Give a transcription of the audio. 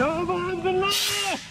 Come on, the light!